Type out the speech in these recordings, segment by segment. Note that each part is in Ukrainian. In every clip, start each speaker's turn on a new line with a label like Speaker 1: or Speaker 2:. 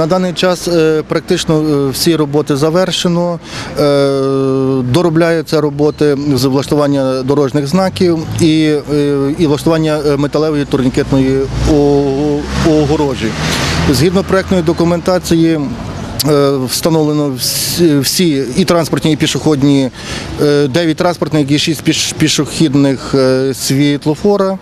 Speaker 1: На даний час е, практично е, всі роботи завершено. Е, Доробляються роботи з влаштування дорожніх знаків і, і влаштування металевої турнікетної огорожі. Згідно проектної документації. Встановлено всі, і транспортні, і пішохідні, е, 9 транспортних і 6 пішохідних світлофора.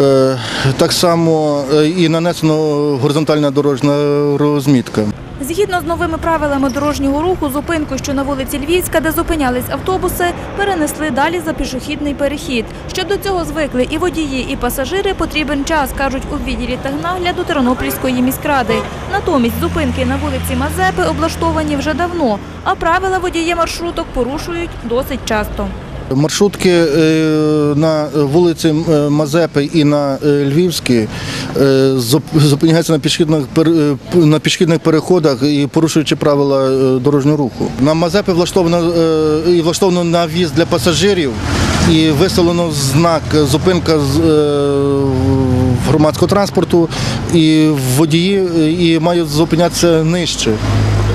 Speaker 1: Е, Так само е, і нанесено горизонтальна дорожня розмітка.
Speaker 2: Згідно з новими правилами дорожнього руху, зупинку, що на вулиці Львівська, де зупинялись автобуси, перенесли далі за пішохідний перехід. Щоб до цього звикли і водії, і пасажири, потрібен час, кажуть у відділі технагляду Тернопільської міськради. Натомість зупинки на вулиці Мазепи облаштовані вже давно, а правила водії маршруток порушують досить часто.
Speaker 1: Маршрутки е, на вулиці е, Мазепи і на е, Львівській зупиняються на пішохідних пер- е, п- на пішохідних переходах і порушуючи правила дорожнього руху. На Мазепи влаштовано і влаштовано на в'їзд для пасажирів і виставлено знак зупинка з громадського транспорту і водії і мають зупинятися нижче.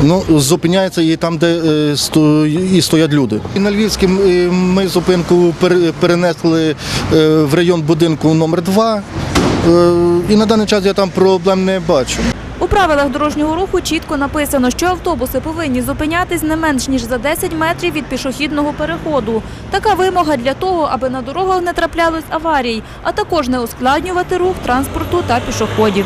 Speaker 1: Ну, зупиняється і там, де е, сто- і стоять люди. І на Львівській е, ми зупинку пере- перенесли е, в район будинку номер 2 І на даний час я там проблем не бачу.
Speaker 2: У правилах дорожнього руху чітко написано, що автобуси повинні зупинятись не менш ніж за 10 метрів від пішохідного переходу. Така вимога для того, аби на дорогах не траплялось аварій, а також не ускладнювати рух транспорту та пішоходів.